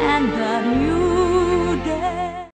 and the new